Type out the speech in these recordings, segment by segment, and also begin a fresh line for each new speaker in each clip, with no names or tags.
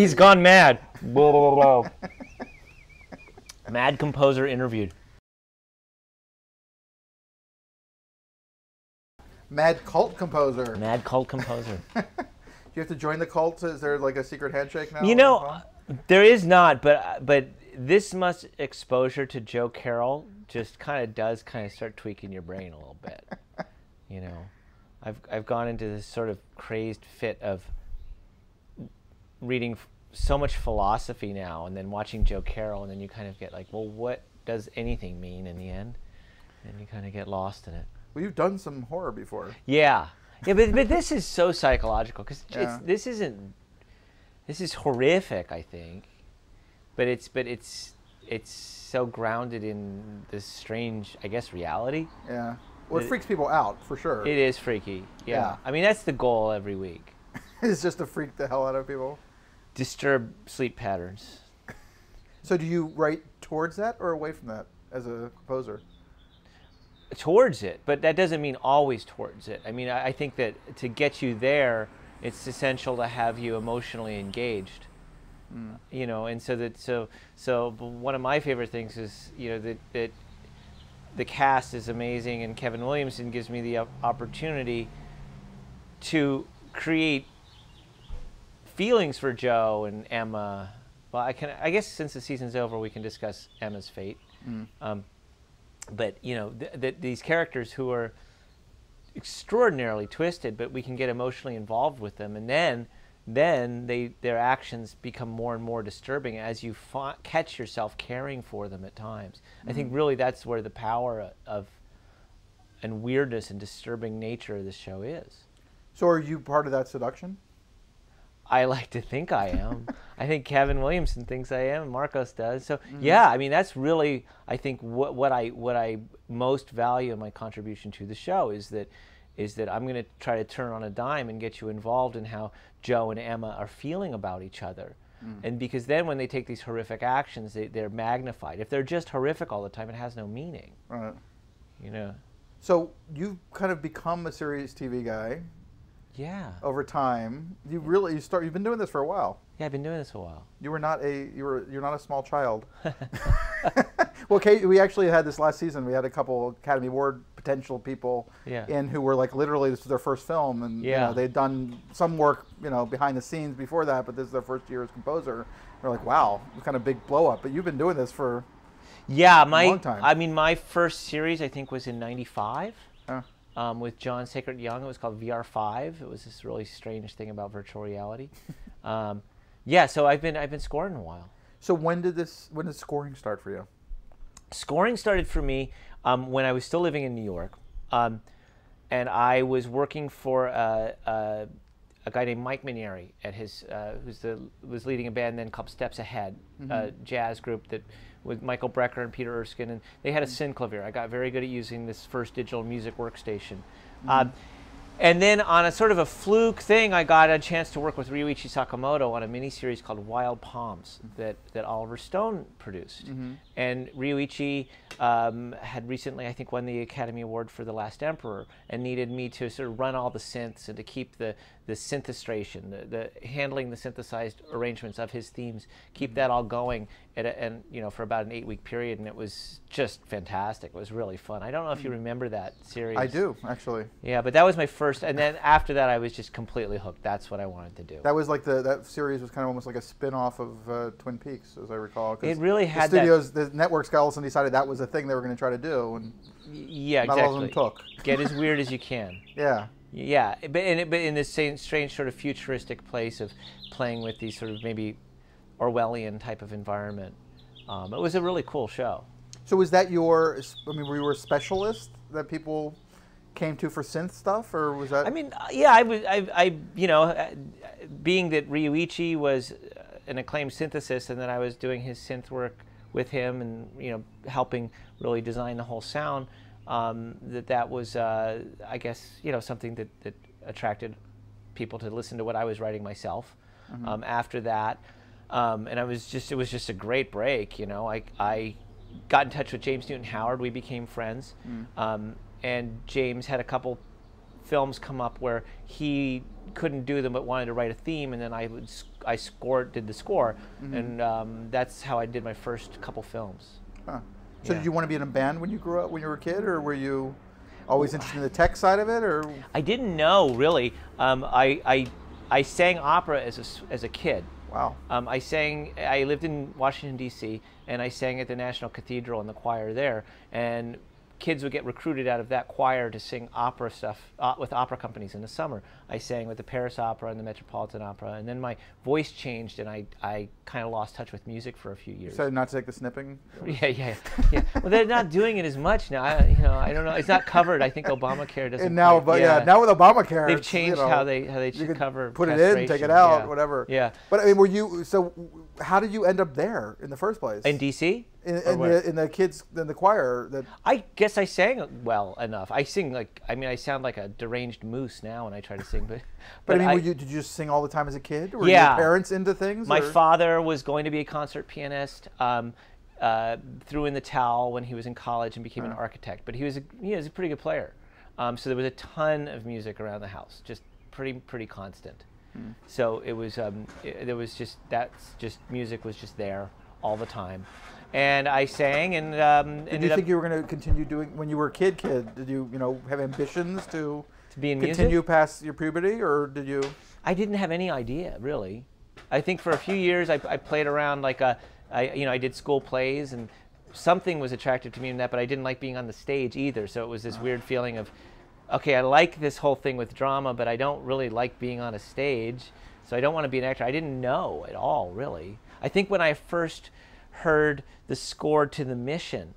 He's gone mad. Blah, blah, blah, blah. mad composer interviewed.
Mad cult composer.
Mad cult composer.
Do you have to join the cult? Is there like a secret handshake now?
You know, there is not, but but this much exposure to Joe Carroll just kind of does kind of start tweaking your brain a little bit. you know, I've I've gone into this sort of crazed fit of reading f- so much philosophy now, and then watching Joe Carroll, and then you kind of get like, well, what does anything mean in the end? And you kind of get lost in it.
well, you've done some horror before.
Yeah, yeah, but but this is so psychological because
Yeah.
this isn't this is horrific. I think, but it's but it's it's so grounded in this strange, I guess, reality.
Yeah. Well, it
It-
freaks people out for sure.
It is freaky. Yeah.
Yeah.
I mean that's the goal every week.
it's just to freak the hell out of people.
Disturb sleep patterns.
So, do you write towards that or away from that as a composer?
towards it, but that doesn't mean always towards it. I mean, I, I think that to get you there, it's essential to have you emotionally engaged. Hmm. You know, and so that so so one of my favorite things is you know that that the cast is amazing, and Kevin Williamson gives me the opportunity to create feelings for Joe and Emma. Well, I can I guess since the season's over, we can discuss Emma's fate. Um, but you know th- th- these characters who are extraordinarily twisted but we can get emotionally involved with them and then then they their actions become more and more disturbing as you fa- catch yourself caring for them at times i think really that's where the power of and weirdness and disturbing nature of the show is
So, are you part of that seduction?
I like to think I am. I think Kevin Williamson thinks I am. Marcos does. So mm-hmm. yeah, I mean that's really I think what what I what I most value in my contribution to the show is that is that I'm going to try to turn on a dime and get you involved in how Joe and Emma are feeling about each other. Mm. And because then when they take these horrific actions, they, they're magnified. If they're just horrific all the time, it has no meaning.
Right.
You know?
So, you've kind of become a serious TV guy
Yeah.
over time. You really you start. You've been doing this for a while.
Yeah, I've been doing this for a while.
You were not a you were you're not a small child. well, Kate, we actually had this last season. We had a couple Academy Award potential people
Yeah.
in who were like literally this was their first film, and you
Yeah.
know, they'd done some work you know behind the scenes before that, but this is their first year as composer. They're like, wow, what kind of big blow up. But you've been doing this for
Yeah, my
long time.
I mean my first series I think was in 95. Um, with John Sacret Young. It was called VR5. It was this really strange thing about virtual reality. um, yeah, so I've been I've been scoring a while.
so when did this when did scoring start for you?
Scoring started for me um, when I was still living in New York, um, and I was working for a, a, a guy named Mike Mainieri at his uh, who's the was leading a band then called Steps Ahead, a jazz group that with Michael Brecker and Peter Erskine, and they had a synclavier. I got very good at using this first digital music workstation. Um, and then on a sort of a fluke thing, I got a chance to work with Ryuichi Sakamoto on a miniseries called Wild Palms that, that Oliver Stone produced. And Ryuichi um, had recently, I think, won the Academy Award for The Last Emperor and needed me to sort of run all the synths and to keep the, the synthestration, the, the handling the synthesized arrangements of his themes, keep that all going at a, and you know for about an eight week period, and it was just fantastic. It was really fun. I don't know if you remember that series.
I do actually.
Yeah, but that was my first, and then after that, I was just completely hooked. That's what I wanted to do.
That was like the that series was kind of almost like a spin off of uh, Twin Peaks, as I recall.
It really
the
had that-
studios, the networks all of a sudden decided that was a thing they were going to try to do, and
yeah,
not
exactly.
all of them took.
Get as weird as you can.
yeah.
Yeah, but in, but in this same strange sort of futuristic place of playing with these sort of maybe Orwellian type of environment. Um, it was a really cool show.
So was that your? I mean, were you a specialist that people came to for synth stuff, or was that?
I mean, uh, yeah, I was, I, I, you know, uh, being that Ryuichi was uh, an acclaimed synthesist, and then I was doing his synth work with him, and you know, helping really design the whole sound. Um, that that was, uh, I guess, you know, something that that attracted people to listen to what I was writing myself. Um, after that, um, and I was just, it was just a great break. You know, I, I got in touch with James Newton Howard. We became friends, um, and James had a couple films come up where he couldn't do them but wanted to write a theme and then I would I scored, did the score, and um, that's how I did my first couple films.
Huh. So
Yeah.
did you want to be in a band when you grew up, when you were a kid, or were you always interested in the tech side of it, or
I didn't know really. Um, I, I I sang opera as a as a kid.
wow?
Um, I sang. I lived in Washington D.C. and I sang at the National Cathedral in the choir there. And kids would get recruited out of that choir to sing opera stuff uh, with opera companies in the summer. I sang with the Paris Opera and the Metropolitan Opera, and then my voice changed, and I I kind of lost touch with music for a few years.
So not to take the snipping.
yeah, yeah, yeah. Well, they're not doing it as much now. I, you know, I don't know. It's not covered. I think Obamacare doesn't.
And now, but yeah. now with Obamacare,
They've
it's, you
changed
know,
how they how they
you
cover
put it in, take it out,
yeah.
whatever.
Yeah.
But I mean, were you so? How did you end up there in the first place?
In DC?
In, in the, in the kids in the choir that
I guess I sang well enough. I sing like I mean I sound like a deranged moose now when I try to sing, but
but, I mean, were you, did you just sing all the time as a kid? Were
Yeah.
your parents into things?
my
or-
father was going to be a concert pianist. Um, uh, threw in the towel when he was in college and became an architect, but he was a, he was a pretty good player. Um, so there was a ton of music around the house, just pretty pretty constant.
Hmm.
So it was um, it, there was just that's just music was just there all the time, and I sang and um,
Did you think you were going to continue doing when you were a kid? Kid, did you you know have ambitions to
to be in music.
continue past your puberty, or did you?
I didn't have any idea really. I think for a few years I, I played around like a, I you know I did school plays and something was attractive to me in that, but I didn't like being on the stage either. So it was this weird feeling of, okay, I like this whole thing with drama, but I don't really like being on a stage. So I don't want to be an actor. I didn't know at all really. I think when I first heard the score to the mission,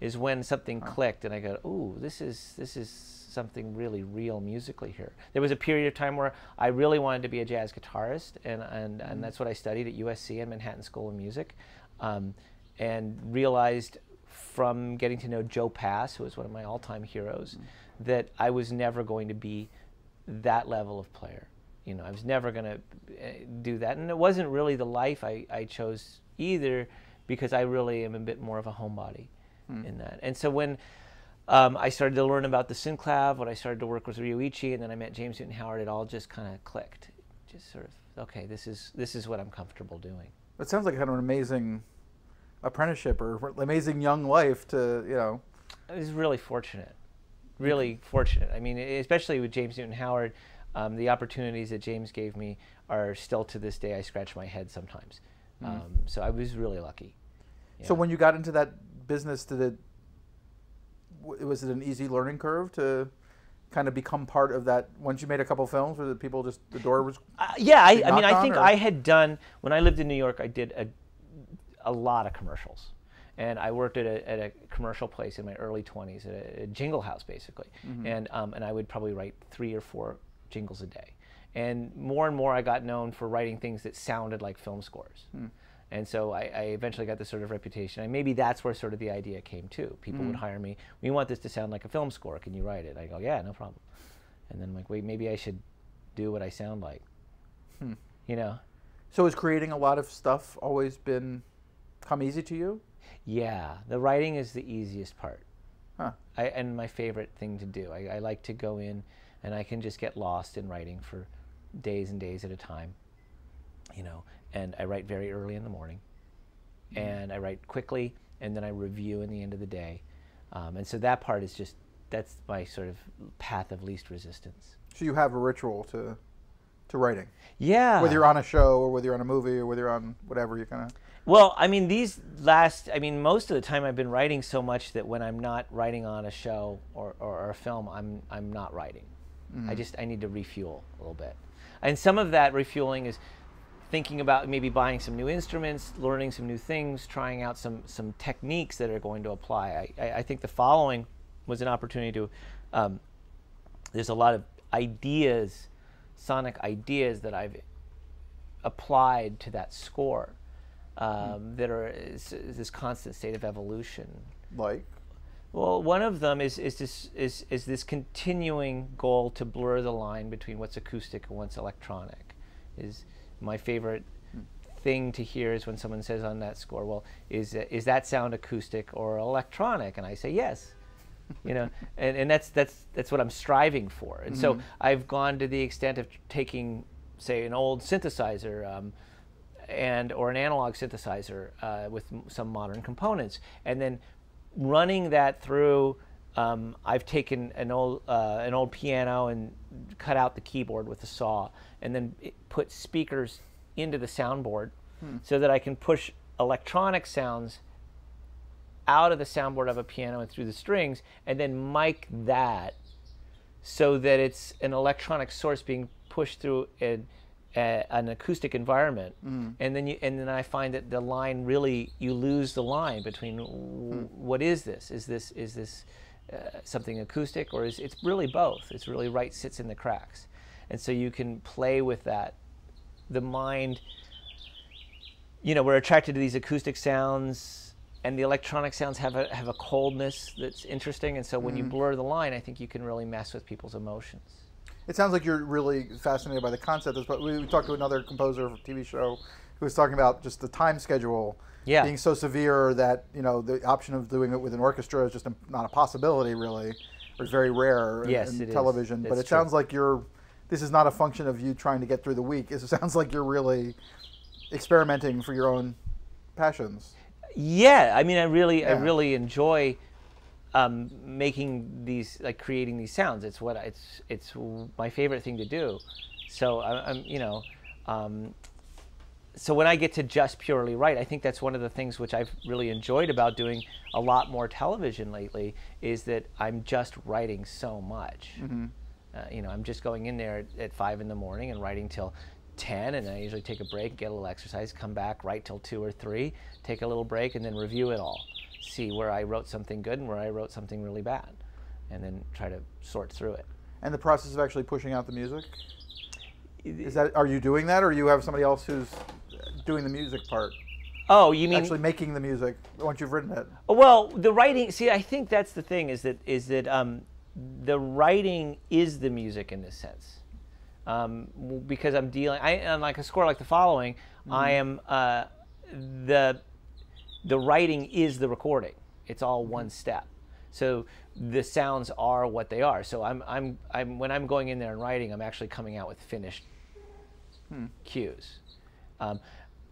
is when something clicked and I go, ooh, this is this is something really real musically here. There was a period of time where I really wanted to be a jazz guitarist, and and, and mm. that's what I studied at USC and Manhattan School of Music, um, and realized from getting to know Joe Pass, who was one of my all-time heroes, mm. that I was never going to be that level of player. You know, I was never going to eh, do that, and it wasn't really the life I, I chose either, because I really am a bit more of a homebody in that. And so when um, I started to learn about the synclav, when I started to work with Ryuichi, and then I met James Newton Howard, it all just kind of clicked. Just sort of, okay, this is this is what I'm comfortable doing.
It sounds like kind of an amazing apprenticeship or amazing young life to you know.
I was really fortunate, really fortunate. I mean, especially with James Newton Howard, um, the opportunities that James gave me are still to this day. I scratch my head sometimes. Um, so I was really lucky.
So when you got into that business, did it was it an easy learning curve to kind of become part of that? Once you made a couple films, where the people just the door was
Uh, yeah, I, I mean, I think
or-
I had done when I lived in New York. I did a, a lot of commercials, and I worked at a, at a commercial place in my early twenties, at a, a jingle house, basically, and um, and I would probably write three or four jingles a day, and more and more I got known for writing things that sounded like film scores. And so I, I eventually got this sort of reputation, and maybe that's where sort of the idea came too. People would mm. hire me. We want this to sound like a film score. Can you write it? I go, yeah, no problem. And then I'm like, wait, maybe I should do what I sound like. Hmm. You know?
So has creating a lot of stuff always been come easy to you?
Yeah, the writing is the easiest part.
Huh.
I, and my favorite thing to do. I, I like to go in and I can just get lost in writing for days and days at a time. You know, and I write very early in the morning, and I write quickly, and then I review in the end of the day. Um, and so that part is just that's my sort of path of least resistance.
So you have a ritual to to writing,
Yeah.
whether you're on a show or whether you're on a movie or whether you're on whatever you're kind of.
Well, I mean, these last, I mean, most of the time I've been writing so much that when I'm not writing on a show or, or, or a film, I'm, I'm not writing. I just, I need to refuel a little bit. And some of that refueling is thinking about maybe buying some new instruments, learning some new things, trying out some, some techniques that are going to apply. I, I, I think the following was an opportunity to, um, there's a lot of ideas, sonic ideas that I've applied to that score um, that are is, is this constant state of evolution.
Like,
Well, one of them is is this is is this continuing goal to blur the line between what's acoustic and what's electronic. Is my favorite thing to hear is when someone says on that score, "Well, is that- is that sound acoustic or electronic?" And I say yes. You know, and, and that's that's that's what I'm striving for. And so I've gone to the extent of taking say an old synthesizer um, and or an analog synthesizer uh, with m- some modern components, and then running that through. Um, I've taken an old uh, an old piano and cut out the keyboard with a saw, and then put speakers into the soundboard, hmm. so that I can push electronic sounds out of the soundboard of a piano and through the strings, and then mic that so that it's an electronic source being pushed through an, a, an acoustic environment, hmm. and then you and then I find that the line really you lose the line between w- what is this? Is this is this uh, something acoustic or is it's really both? It's really right sits in the cracks, and so you can play with that. The mind, you know, we're attracted to these acoustic sounds and the electronic sounds have a have a coldness that's interesting and so when you blur the line i think you can really mess with people's emotions
It sounds like you're really fascinated by the concept. But we, we talked to another composer of a TV show who was talking about just the time schedule
Yeah.
being so severe that you know the option of doing it with an orchestra is just a, not a possibility, really, or it's very rare in,
Yes,
in television. But it
true.
sounds like you're. This is not a function of you trying to get through the week. It sounds like you're really experimenting for your own passions.
yeah i mean i really i really enjoy um, making these like creating these sounds it's what I- it's it's my favorite thing to do so I, i'm you know um, so when I get to just purely write, I think that's one of the things which I've really enjoyed about doing a lot more television lately is that I'm just writing so much. Uh, you know, I'm just going in there at, at five in the morning and writing till ten, and then I usually take a break, get a little exercise, come back, write till two or three, take a little break, and then review it all, see where I wrote something good and where I wrote something really bad, and then try to sort through it.
And the process of actually pushing out the music is that are you doing that, or you have somebody else who's doing the music part,
Oh, you mean
actually making the music once you've written it?
Well, the writing. See, I think that's the thing is that is that um, the writing is the music in this sense, um, because I'm dealing. I am like a score like the following. I am uh, the the writing is the recording. It's all one step. So the sounds are what they are. So I'm I'm I'm when I'm going in there and writing, I'm actually coming out with finished cues. Um,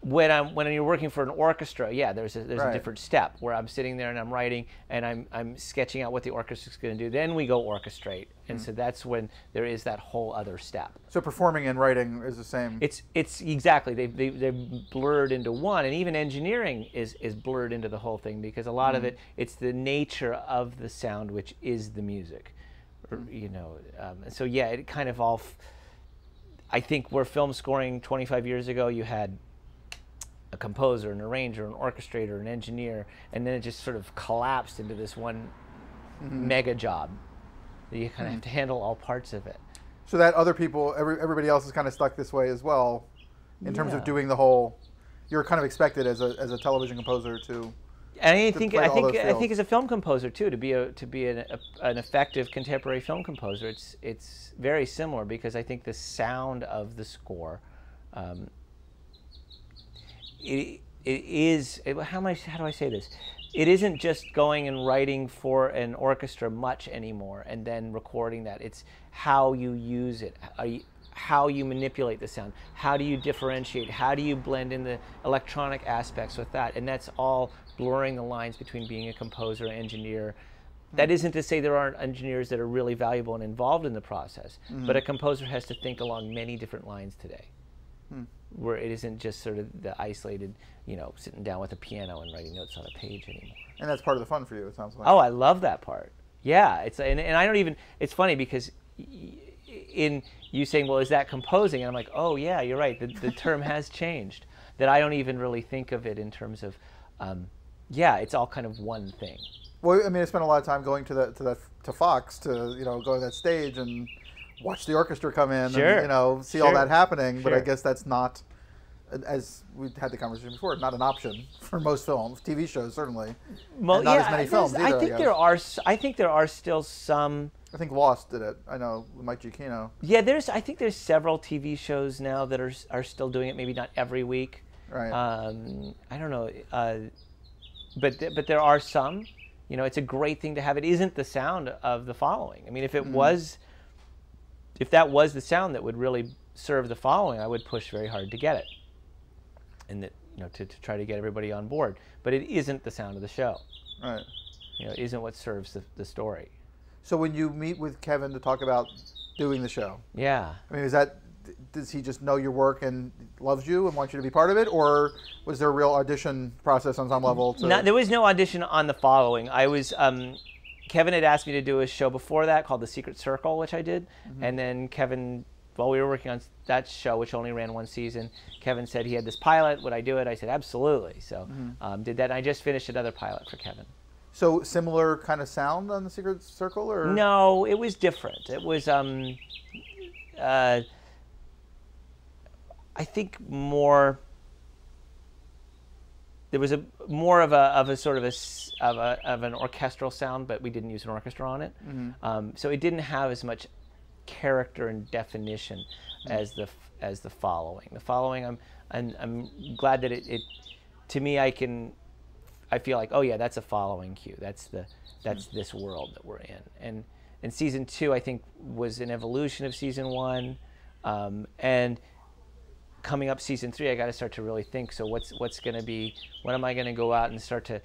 when I'm when you're working for an orchestra, yeah, there's a, there's
Right.
a different step where I'm sitting there and I'm writing and I'm I'm sketching out what the orchestra's going to do. Then we go orchestrate, and so mm-hmm. that's when there is that whole other step.
So performing and writing is the same.
It's it's exactly they they they're blurred into one, and even engineering is is blurred into the whole thing because a lot of mm-hmm. it it's the nature of the sound which is the music, or, mm-hmm. you know. Um, and so yeah, it kind of all. F- I think where film scoring 25 years ago, you had a composer, an arranger, an orchestrator, an engineer, and then it just sort of collapsed into this one mega job. that You kind of have to handle all parts of it.
so that other people, every, everybody else is kind of stuck this way as well, in terms of doing the whole. You're kind of expected as a as a television composer to.
And I think I think I think as a film composer too, to be a to be an, a, an effective contemporary film composer, it's it's very similar because I think the sound of the score, um, it, it is how am I how do I say this? It isn't just going and writing for an orchestra much anymore and then recording that. It's how you use it. You, how you manipulate the sound. How do you differentiate? How do you blend in the electronic aspects with that? And that's all blurring the lines between being a composer, engineer. That isn't to say there aren't engineers that are really valuable and involved in the process, mm-hmm. but a composer has to think along many different lines today, hmm. Where it isn't just sort of the isolated, you know, sitting down with a piano and writing notes on a page anymore.
And that's part of the fun for you. It sounds like.
Oh, I love that part. Yeah, it's and, and I don't even. It's funny because in you saying, "Well, is that composing?" and I'm like, "Oh, yeah, you're right. The, the term has changed. That I don't even really think of it in terms of, um, yeah, it's all kind of one thing."
Well, I mean, I spent a lot of time going to the to that to Fox to you know go to that stage and watch the orchestra come in
Sure.
and you know see all that happening. But I guess that's not, as we had the conversation before, not an option for most films, TV shows certainly.
Well,
not
yeah,
as many films either.
I
I,
think
guess.
there are. I think there are still some.
I think Lost did it. I know Mike Giacchino.
Yeah, there's. I think there's several TV shows now that are are still doing it. Maybe not every week.
Right.
Um, I don't know, uh, but th- but there are some. You know, it's a great thing to have. It isn't the sound of the following. I mean, if it
Mm-hmm.
was, if that was the sound that would really serve the following, I would push very hard to get it, and that you know to, to try to get everybody on board. But it isn't the sound of the show.
Right.
You know, it isn't what serves the, the story.
So when you meet with Kevin to talk about doing the show,
Yeah.
I mean, is that does he just know your work and loves you and wants you to be part of it, or was there a real audition process on some level? To,
No, there was no audition on the following. I was um, Kevin had asked me to do a show before that called The Secret Circle, which I did, and then Kevin, while we were working on that show, which only ran one season, Kevin said he had this pilot. Would I do it? I said absolutely. So um, did that. And I just finished another pilot for Kevin.
so similar kind of sound on the Secret Circle, or
No, it was different. It was, um, uh, I think more. There was a more of a of a sort of a of a of an orchestral sound, but we didn't use an orchestra on it, um, so it didn't have as much character and definition as the as the following. The following, I'm I'm, I'm glad that it, it to me I can I feel like, oh yeah, that's a following cue. That's the that's this world that we're in. And and season two, I think, was an evolution of season one. Um, and coming up season three, I got to start to really think. So what's what's going to be? When am I going to go out and start to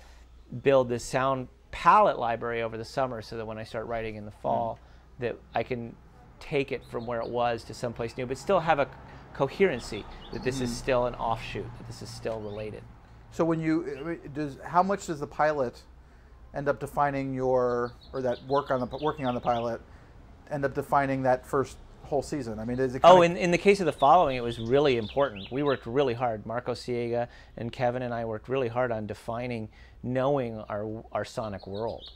build this sound palette library over the summer, so that when I start writing in the mm. fall, that I can take it from where it was to someplace new, but still have a coherency that this is mm-hmm. still an offshoot, that this is still related.
So when you does how much does the pilot end up defining your or that work on the working on the pilot end up defining that first whole season? I mean, is it
Oh, in, in the case of the following, it was really important. We worked really hard. Marco Siega and Kevin and I worked really hard on defining, knowing our our sonic world.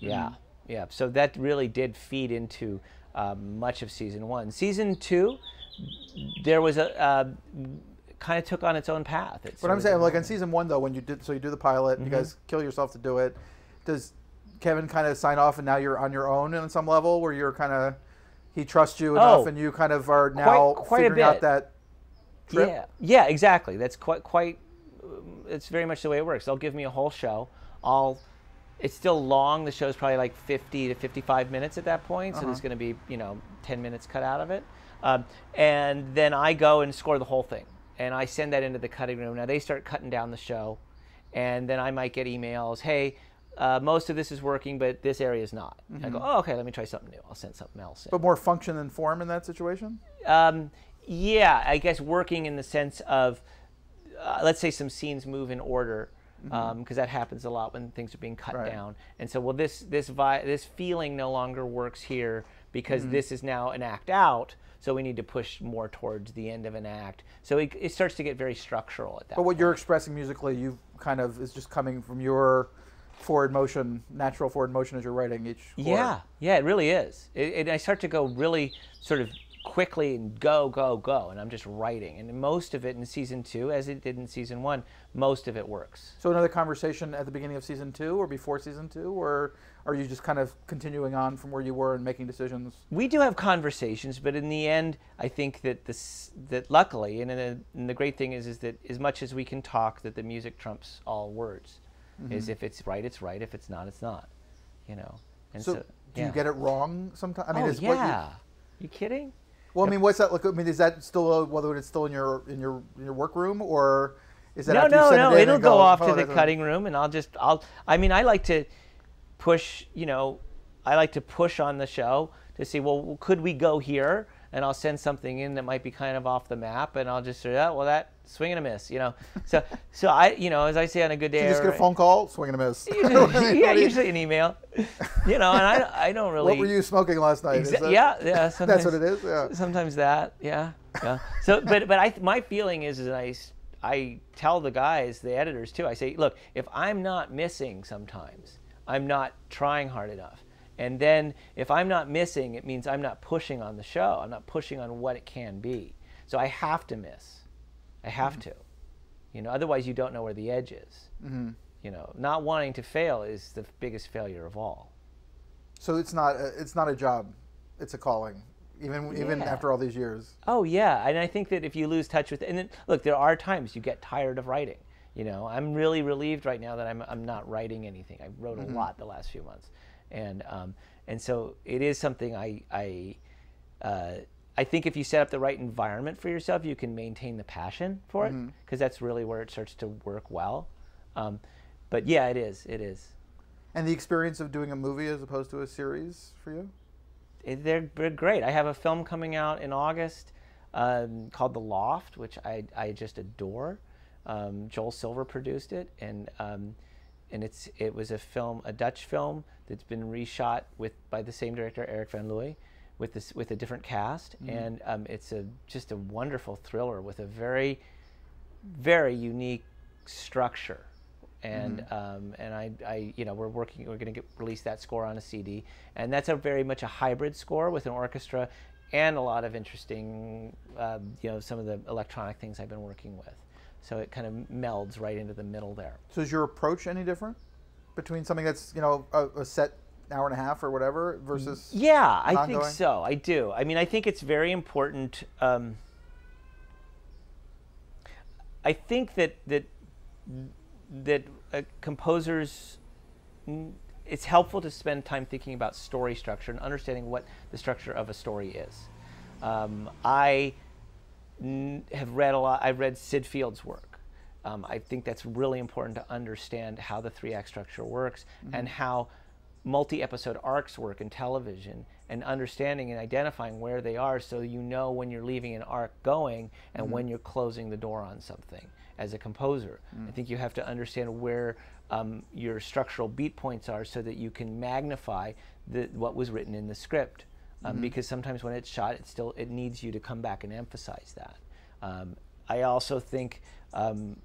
Yeah, yeah. So that really did feed into um, much of season one. Season two, there was a uh, kind of took on its own path. It
But I'm saying, like in season one, though, when you did, so you do the pilot,
Mm-hmm.
you guys kill yourself to do it. Does Kevin kind of sign off, and now you're on your own on some level, where you're kind of he trusts you enough,
Oh,
and you kind of are now
quite a
figuring out
bit.
that trip?
Yeah, yeah, exactly. That's quite quite. um, It's very much the way it works. They'll give me a whole show. I'll. It's still long. The show's probably like 50 to 55 minutes at that point, so there's going to be you know 10 minutes cut out of it, um, and then I go and score the whole thing, and I send that into the cutting room. Now they start cutting down the show, and then I might get emails. Hey. Uh, most of this is working, but this area is not. I go, oh, okay, let me try something new. I'll send something else in.
But more function than form in that situation.
Um, yeah, I guess working in the sense of, uh, let's say some scenes move in order, because that happens a lot when things are being cut
Right.
down. And so, well, this this vi- this feeling no longer works here because this is now an act out. So we need to push more towards the end of an act. So it, it starts to get very structural at that.
But what
point.
you're expressing musically, you kind of is just coming from your forward motion, natural forward motion as you're writing each. chord.
Yeah, yeah, it really is. It, it, I start to go really sort of quickly and go, go, go, and I'm just writing. And most of it in season two, as it did in season one, most of it works.
So another conversation at the beginning of season two or before season two, or are you just kind of continuing on from where you were and making decisions?
We do have conversations, but in the end, I think that this that luckily, and, and, and the great thing is, is that as much as we can talk, that the music trumps all words. Is if it's right, it's right. If it's not, it's not. You know. And
So,
so,
do
yeah.
you get it wrong sometimes? I mean,
oh
is
yeah.
what you,
you kidding?
well, I mean, what's that like? I mean, is that still uh, whether it's still in your in your in your workroom or is that
no, no, no.
it
It'll
and
go, off
"Oh,
to the cutting room, and I'll just, I'll. I mean, I like to push. You know, I like to push on the show to see, well, could we go here? And I'll send something in that might be kind of off the map, and I'll just say, oh, well, that swing and a miss. You know, so, so I, you know, as I say on a good day,
You just get a phone call, swing and a miss.
Usually, yeah,
you-
usually an email. You know, and I, I don't really.
What were you smoking last night? That-
yeah, yeah.
That's what it is. Yeah.
Sometimes that, yeah, yeah. So, but but I my feeling is that I tell the guys, the editors too. I say, look, if I'm not missing sometimes, I'm not trying hard enough. And then if I'm not missing, it means I'm not pushing on the show. I'm not pushing on what it can be. So I have to miss. I have to. You know, otherwise you don't know where the edge is.
Mm-hmm.
You know, not wanting to fail is the biggest failure of all.
So it's not a, it's not a job, it's a calling, even even after all these years.
Oh yeah, and I think that if you lose touch with, and then look, there are times you get tired of writing. You know, I'm really relieved right now that I'm I'm not writing anything. I wrote a lot the last few months, and um, and so it is something I I uh, I think if you set up the right environment for yourself, you can maintain the passion for it
Mm-hmm.
because that's really where it starts to work well. Um, but yeah, it is. It is.
And the experience of doing a movie as opposed to a series for you?
It, they're, they're great. I have a film coming out in August um, called The Loft, which I, I just adore. Um, Joel Silver produced it, and um, and it's it was a film, a Dutch film that's been reshot with by the same director Erik Van Looy, with this with a different cast, and um, it's a just a wonderful thriller with a very very unique structure. And um, and I, I you know we're working we're going to release that score on a CD and that's a very much a hybrid score with an orchestra and a lot of interesting um, you know some of the electronic things I've been working with. So it kind of melds right into the middle there.
So is your approach any different between something that's you know a, a set hour and a half or whatever versus
yeah I think so I do I mean I think it's very important um, I think that that that uh, composers mm, it's helpful to spend time thinking about story structure and understanding what the structure of a story is. Um, I n- have read a lot. I've read Syd Field's work. Um, I think that's really important to understand how the three act structure works and how multi episode arcs work in television and understanding and identifying where they are so you know when you're leaving an arc going and when you're closing the door on something as a composer. I think you have to understand where um, your structural beat points are so that you can magnify the, what was written in the script. Um, Because sometimes when it's shot, it still it needs you to come back and emphasize that. Um, I also think, um,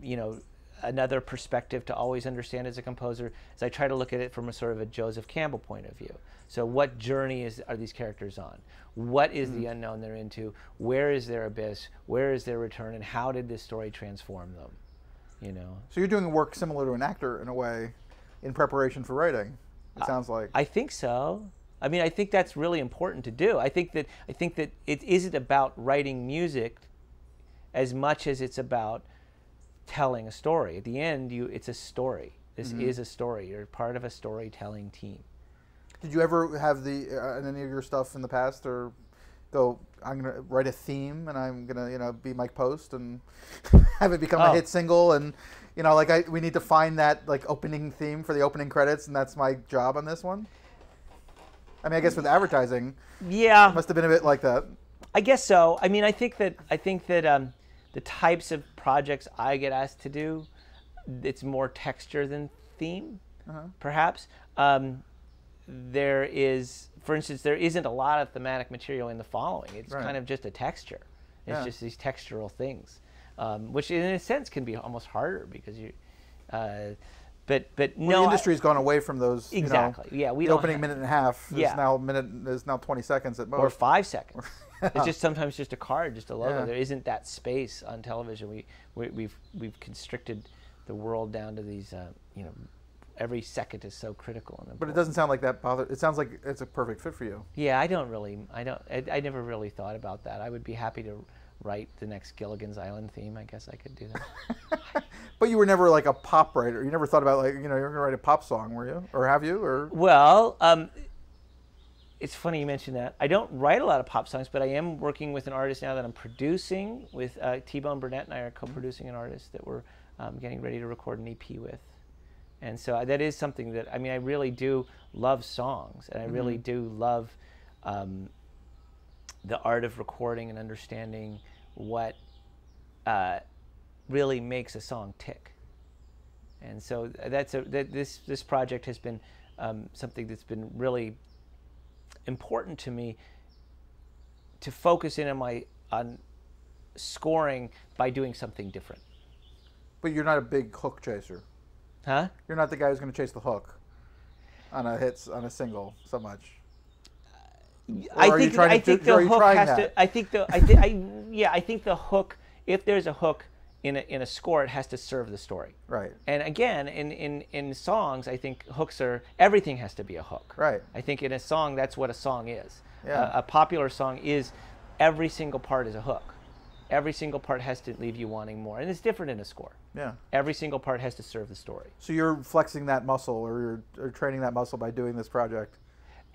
you know, another perspective to always understand as a composer is I try to look at it from a sort of a Joseph Campbell point of view. So what journey is are these characters on? What is the unknown they're into? Where is their abyss? Where is their return? And how did this story transform them? You know.
So you're doing work similar to an actor in a way, in preparation for writing. It
Uh,
sounds like.
I think so. I mean, I think that's really important to do. I think that I think that it isn't about writing music as much as it's about telling a story. At the end, you it's a story. This is a story. You're part of a storytelling team.
Did you ever have the uh, any of your stuff in the past or go? I'm gonna write a theme and I'm gonna you know be Mike Post and have it become a
Oh.
hit single and you know like I we need to find that like opening theme for the opening credits and that's my job on this one. I mean I guess with advertising
Yeah,
it must have been a bit like that.
I guess so. I mean, I think that I think that um, the types of projects I get asked to do, it's more texture than theme, perhaps. Um, there is, for instance, there isn't a lot of thematic material in the following. It's
Right.
kind of just a texture. It's
Yeah.
just these textural things, um, which in a sense can be almost harder because you. Uh, but but
Well,
no,
the
I-
industry's gone away from those. you know,
Exactly. Yeah, we
the opening
have-
minute and a half is
Yeah.
now minute is now 20 seconds at most.
or five seconds. it's just sometimes just a card, just a logo.
Yeah.
There isn't that space on television. We, we we've we've constricted the world down to these. Uh, you know, every second is so critical. And
But it doesn't sound like that bother. It sounds like it's a perfect fit for you.
Yeah, I don't really. I don't. I, I never really thought about that. I would be happy to write the next Gilligan's Island theme. I guess I could do that.
But you were never like a pop writer. You never thought about like you know you're gonna write a pop song, were you? Or have you? Or
Well, um, it's funny you mentioned that. I don't write a lot of pop songs, but I am working with an artist now that I'm producing with uh, T-Bone Burnett and I are co-producing an artist that we're um, getting ready to record an EP with. And so uh, that is something that I mean I really do love songs, and I really do love um, the art of recording and understanding what uh, really makes a song tick and so that's a that this this project has been um, something that's been really important to me to focus in on my on scoring by doing something different
but you're not a big hook chaser.
huh
You're not the guy who's gonna chase the hook on a hits on a single so much.
I think I think the hook has
that?
to I think the I yeah I think the hook if there's a hook in a in a score it has to serve the story
Right.
And again, in, in, in songs, I think hooks are everything has to be a hook.
Right.
I think in a song, that's what a song is.
Yeah.
A, a popular song is every single part is a hook. Every single part has to leave you wanting more, and it's different in a score.
Yeah.
Every single part has to serve the story.
So you're flexing that muscle, or you're or training that muscle by doing this project.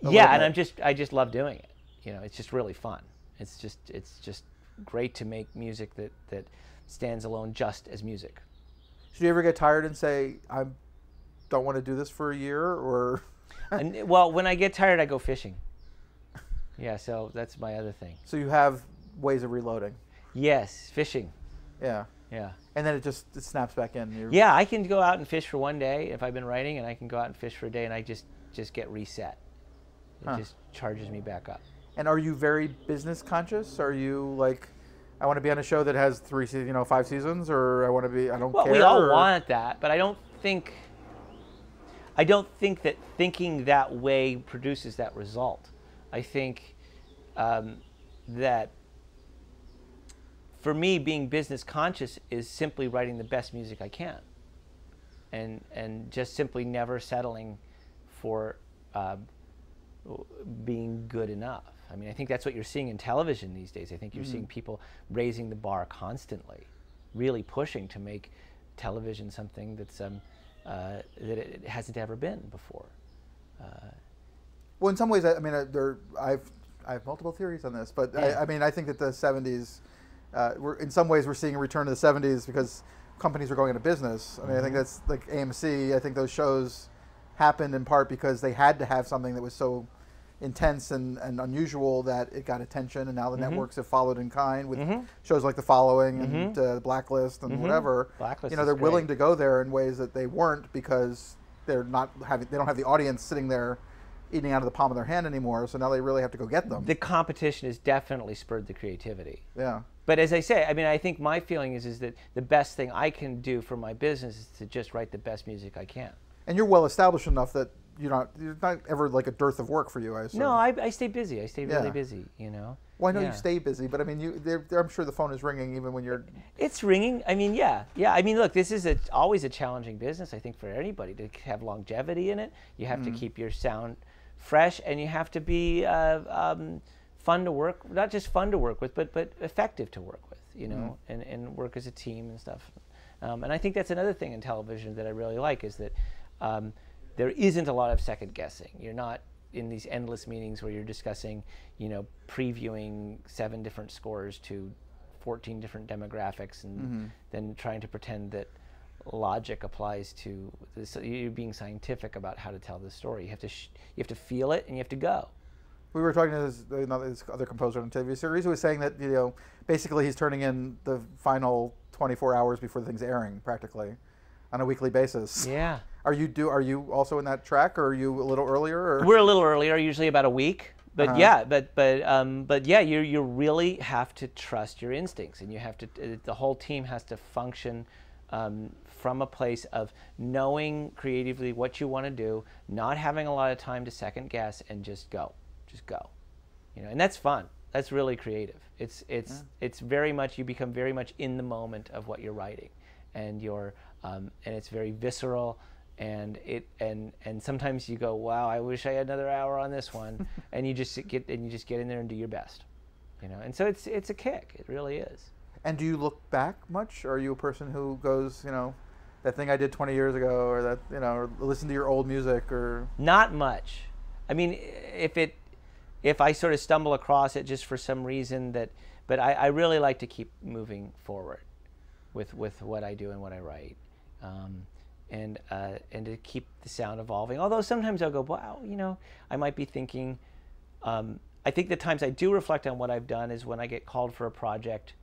Yeah, and. I'm just I just love doing it. You know, it's just really fun, It's just it's just great to make music that that stands alone just as music.
Should you ever get tired and say, "I don't want to do this for a year," or?
and well, when I get tired, I go fishing. Yeah, so that's my other thing.
So you have ways of reloading.
Yes, fishing.
Yeah.
Yeah.
And then it just it snaps back in. You're,
Yeah, I can go out and fish for one day if I've been writing, and I can go out and fish for a day, and I just just get reset. It
Huh.
just charges me back up.
And are you very business conscious? Are you like, I want to be on a show that has three, you know, five seasons, or I want to be, I don't care.
Well,
care.
we all
or-
want that, but I don't think I don't think that thinking that way produces that result. I think um, that for me, being business conscious is simply writing the best music I can, and and just simply never settling for uh, being good enough. I mean, I think that's what you're seeing in television these days. I think you're seeing people raising the bar constantly, really pushing to make television something that's um, uh, that it hasn't ever been before.
Well, in some ways, I I mean, uh, there, I've, I have multiple theories on this, but
Yeah.
I, I mean, I think that the '70s, uh, we're, in some ways, we're seeing a return to the '70s because companies were going into business. I mean, I think that's like AMC. I think those shows happened in part because they had to have something that was so intense and, and unusual that it got attention, and now the networks have followed in kind with
Mhm.
shows like The Following and uh, Blacklist and
Mhm.
whatever.
Blacklist
you know, they're willing to go there in ways that they weren't because they're not having they don't have the audience sitting there eating out of the palm of their hand anymore. So now they really have to go get them.
The competition has definitely spurred the creativity.
yeah.
But as I say, I mean, I think my feeling is is that the best thing I can do for my business is to just write the best music I can.
And you're well established enough that you're not you're not ever like a dearth of work for you. I assume.
No, I, I stay busy. I stay really
Yeah.
busy. You know.
Well, I know
Yeah.
you stay busy, but I mean, you. They're, they're- I'm sure the phone is ringing even when you're.
It's ringing. I mean, yeah, yeah. I mean, look, this is a, always a challenging business. I think for anybody to have longevity in it, you have to keep your sound fresh, and you have to be uh, um, fun to work. Not just fun to work with, but but effective to work with. You know, and and work as a team and stuff. Um, and I think that's another thing in television that I really like is that um, there isn't a lot of second guessing. You're not in these endless meetings where you're discussing, you know, previewing seven different scores to 14 different demographics and then trying to pretend that logic applies to this. You're being scientific about how to tell the story. You have to sh- you have to feel it and you have to go.
We were talking to this, another this other composer on a TV series who was saying that you know basically he's turning in the final 24 hours before the thing's airing practically on a weekly basis.
Yeah.
Are you do Are you also in that track, or are you a little earlier? Or?
We're a little earlier, usually about a week. But
Uh-huh.
yeah, but but um, but yeah, you you really have to trust your instincts, and you have to. uh, The whole team has to function um, from a place of knowing creatively what you want to do, not having a lot of time to second guess, and just go, just go, you know. And that's fun. That's really creative. It's it's it's very much you become very much in the moment of what you're writing, and you're um, and it's very visceral and it and and sometimes you go wow i wish i had another hour on this one. And you just get and you just get in there and do your best you know? And so it's it's a kick. It really is.
And do you look back much? Or are you a person who goes, you know, that thing I did 20 years ago, or that, you know, or listen to your old music, or?
Not much. I mean if it if i sort of stumble across it just for some reason that but i, I really like to keep moving forward with with what i do and what i write. Um, and uh, and to keep the sound evolving although sometimes i'll go wow you know i might be thinking um, i think the times i do reflect on what i've done is when i get called for a project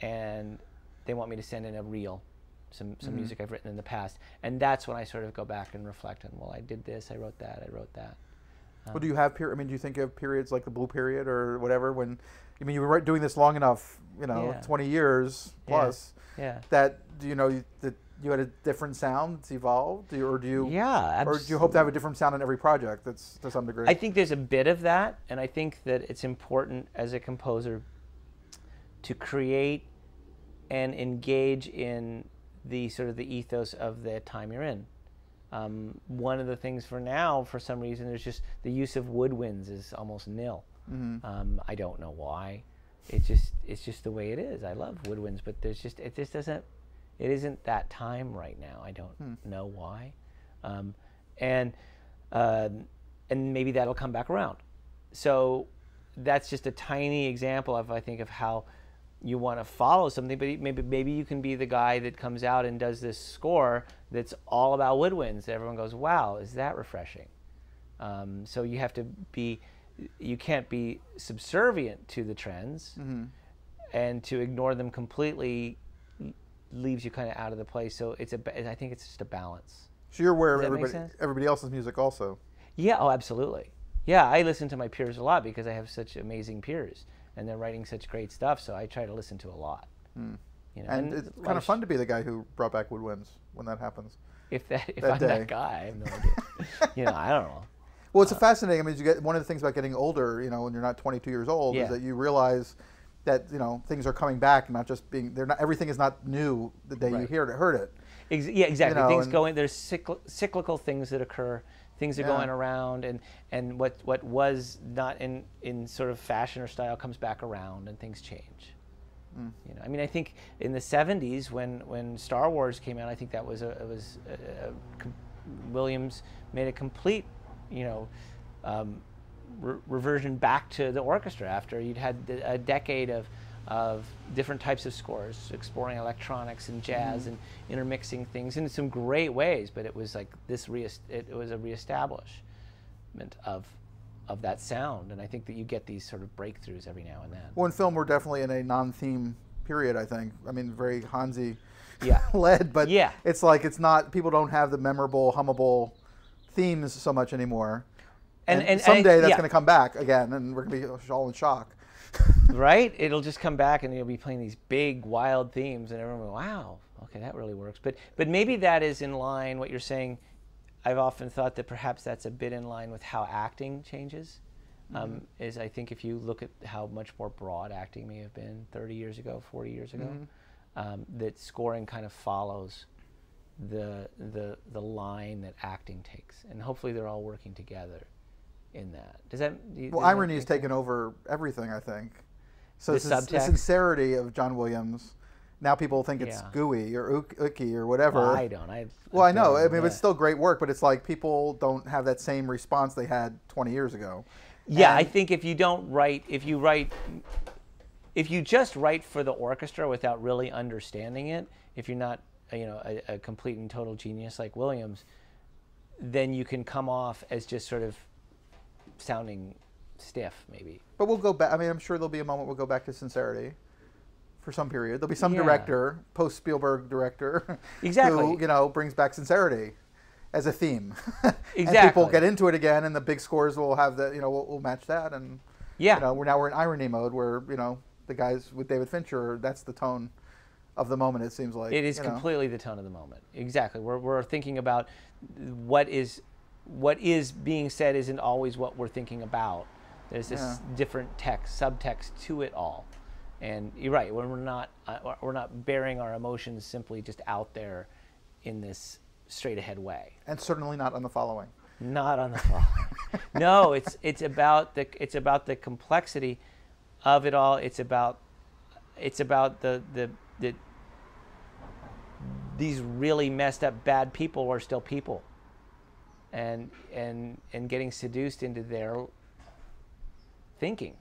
and they want me to send in a reel some some music I've written in the past, and that's when I sort of go back and reflect on. Well, I did this, I wrote that, I wrote that.
well, do you have period? I mean, do you think you have periods like the blue period or whatever when, I mean, you were doing this long enough, you know,
Yeah.
20 years plus,
Yeah.
that do you know you- that you had a different sound that's evolved, or do you,
Yeah.
or do you hope to have a different sound in every project? That's to some degree.
I think there's a bit of that, and I think that it's important as a composer to create and engage in the sort of the ethos of the time you're in. Um, one of the things for now, for some reason, there's just the use of woodwinds is almost nil. Um, I don't know why. It just it's just the way it is. I love woodwinds, but there's just it just doesn't. It isn't that time right now. I don't know why, um, and um, and maybe that'll come back around. So that's just a tiny example of I think of how you want to follow something, but maybe maybe you can be the guy that comes out and does this score that's all about woodwinds. Everyone goes, "Wow, is that refreshing?" Um, so you have to be, you can't be subservient to the trends,
Mm-hmm.
and to ignore them completely leaves you kind of out of the place. So it's a, I think it's just a balance.
So you're aware of
Does that make
everybody everybody else's music also.
Yeah, oh, absolutely. Yeah, I listen to my peers a lot because I have such amazing peers, and they're writing such great stuff. So I try to listen to a lot. You know,
Hmm. And, it's kind of fun to be the guy who brought back woodwinds when that happens.
If that, if
that
I'm
day.
that guy, I have no idea. you know, I don't know.
Well,
Uh,
it's a fascinating. I mean, you get one of the things about getting older. You know, when you're not 22 years old,
Yeah.
is that you realize that you know things are coming back, not just being. They're not. Everything is not new the day you hear it, heard it.
Ex- yeah, exactly.
know,
things
and-
going. There's cycl- cyclical things that occur. Things are
Yeah.
going around, and and what what was not in in sort of fashion or style comes back around, and things change.
Mm.
You know, I mean, I think in the '70s when when Star Wars came out, I think that was a it was a, a, Williams made a complete, you know. Um, re- reversion back to the orchestra after you'd had a decade of of different types of scores, exploring electronics and jazz mm-hmm. and intermixing things in some great ways. But it was like this re- it, it was a reestablishment of of that sound, and I think that you get these sort of breakthroughs every now and then.
Well, in film, we're definitely in a non-theme period. I think. I mean, very Hansi
Yeah.
led, but
Yeah.
it's like it's not. People don't have the memorable, hummable themes so much anymore.
And-
And,
and-
someday that's
yeah.
going to come back again, and we're going to be all in shock.
right? It'll just come back and you'll be playing these big, wild themes, and everyone will, go, wow, okay, that really works. But but maybe that is in line. What you're saying, I've often thought that perhaps that's a bit in line with how acting changes. Um, is I think if you look at how much more broad acting may have been 30 years ago, 40 years ago, um, that scoring kind of follows the the the line that acting takes, and hopefully they're all working together in that. Does that? do you-
Well,
that
irony has taken over everything. I think. So
The
this the sincerity of John Williams. Now people think it's
Yeah.
gooey or icky or whatever.
Well, I don't. I,
Well, I know. I mean,
yeah.
it's still great work, but it's like people don't have that same response they had 20 years ago.
Yeah, I think if you don't write, if you write, if you just write for the orchestra without really understanding it, if you're not, uh, you know, a, a complete and total genius like Williams, then you can come off as just sort of sounding stiff, maybe.
But we'll go back. I mean, I'm sure there'll be a moment we'll go back to sincerity for some period. There'll be some
Yeah.
director, post Spielberg director,
Exactly.
who you know brings back sincerity as a theme. and people
Exactly.
get into it again, and the big scores will have that. You know, will will match that, and
Yeah.
you know, we're now we're in irony mode where you know the guys with David Fincher. That's the tone of the moment. It seems like
It is
you know.
completely the tone of the moment. Exactly. We're, we're thinking about what is what is being said isn't always what we're thinking about. There's this
Yeah.
different text, subtext to it all. And you're right. When we're not uh, we're not bearing our emotions simply just out there in this straight ahead way.
and certainly not on the following.
Not on the following. no, it's it's about the it's about the complexity of it all. It's about it's about the the the these really messed up bad people are still people. And and and getting seduced into their thinking.